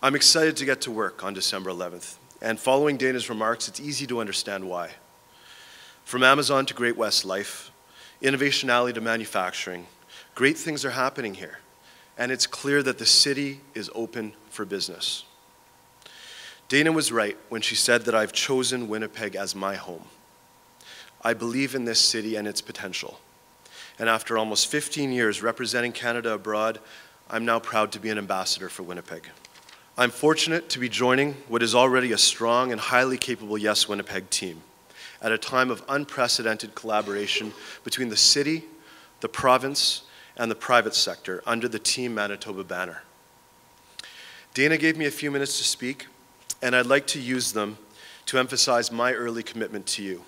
I'm excited to get to work on December 11th, and following Dana's remarks, it's easy to understand why. From Amazon to Great West Life, Innovation Alley to manufacturing, great things are happening here, and it's clear that the city is open for business. Dana was right when she said that I've chosen Winnipeg as my home. I believe in this city and its potential. And after almost 15 years representing Canada abroad, I'm now proud to be an ambassador for Winnipeg. I'm fortunate to be joining what is already a strong and highly capable Yes Winnipeg team at a time of unprecedented collaboration between the city, the province, and the private sector under the Team Manitoba banner. Dana gave me a few minutes to speak, and I'd like to use them to emphasize my early commitment to you.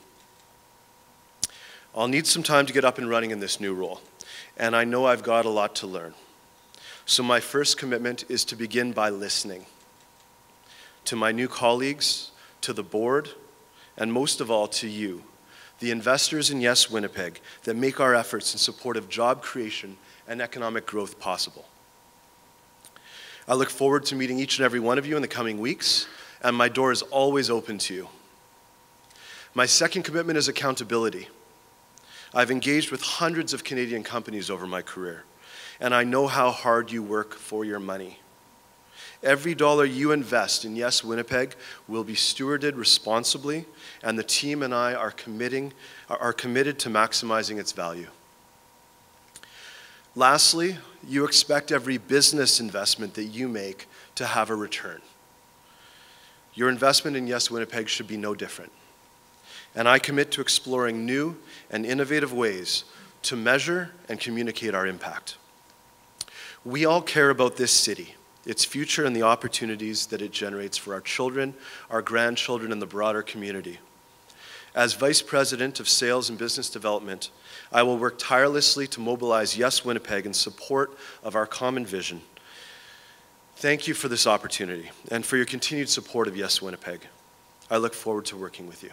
I'll need some time to get up and running in this new role, and I know I've got a lot to learn. So my first commitment is to begin by listening to my new colleagues, to the board, and most of all to you, the investors in Yes Winnipeg that make our efforts in support of job creation and economic growth possible. I look forward to meeting each and every one of you in the coming weeks, and my door is always open to you. My second commitment is accountability. I've engaged with hundreds of Canadian companies over my career, and I know how hard you work for your money. Every dollar you invest in Yes Winnipeg will be stewarded responsibly, and the team and I are, committing, are committed to maximizing its value. Lastly, you expect every business investment that you make to have a return. Your investment in Yes Winnipeg should be no different and I commit to exploring new and innovative ways to measure and communicate our impact. We all care about this city, its future, and the opportunities that it generates for our children, our grandchildren, and the broader community. As Vice President of Sales and Business Development, I will work tirelessly to mobilize Yes Winnipeg in support of our common vision. Thank you for this opportunity and for your continued support of Yes Winnipeg. I look forward to working with you.